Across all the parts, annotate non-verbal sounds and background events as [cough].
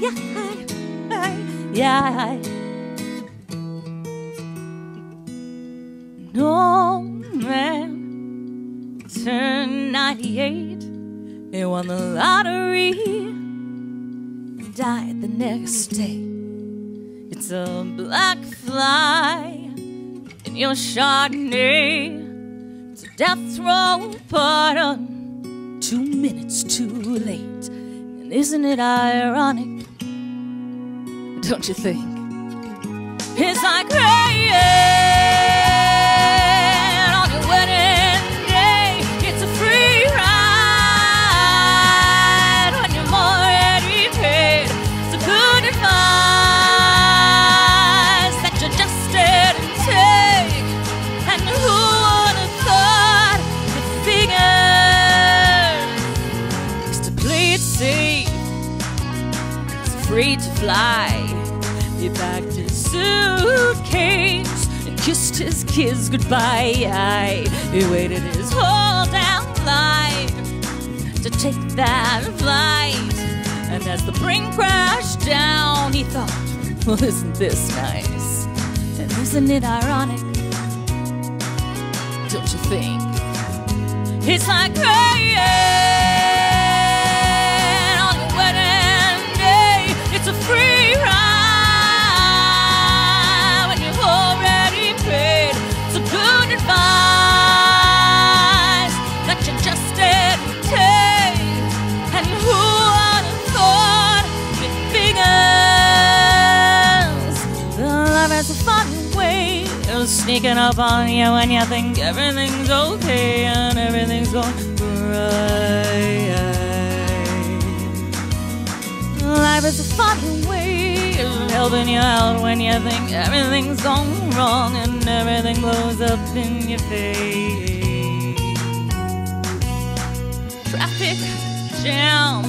yeah, yeah. No man turned 98. He won the lottery. and Died the next day. It's a black fly in your Chardonnay. It's a death row pardon. Two minutes too late. And isn't it ironic? Don't you think? It's like rain safe? It's free to fly. He packed his suitcase and kissed his kids goodbye. He waited his whole damn life to take that flight. And as the plane crashed down, he thought, well, isn't this nice? And isn't it ironic? Don't you think? It's like rain sneaking up on you when you think everything's okay and everything's going right. Life is a funny way of helping you out when you think everything's gone wrong and everything blows up in your face. Traffic jam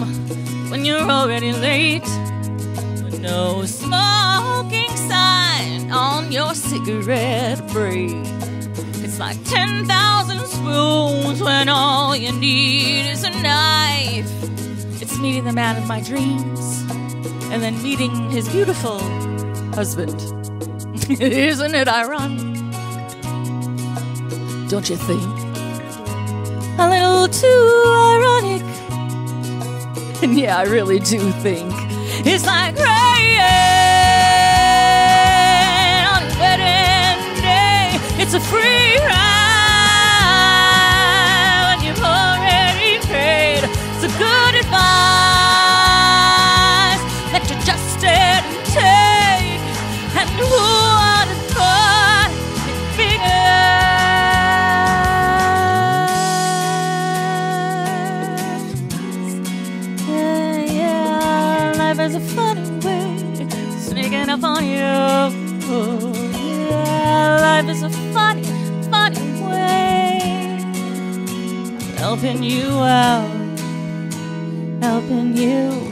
when you're already late. No your cigarette break. It's like 10,000 spoons when all you need is a knife. It's meeting the man of my dreams and then meeting his beautiful husband. [laughs] Isn't it ironic? Don't you think? A little too ironic. And [laughs] yeah, I really do think it's like rain It's a free ride when you've already paid. It's good advice that you just didn't take. And who would have thought it figures? Yeah, yeah, life is a funny way, sneaking up on you. Is a funny, funny way, of helping you out, helping you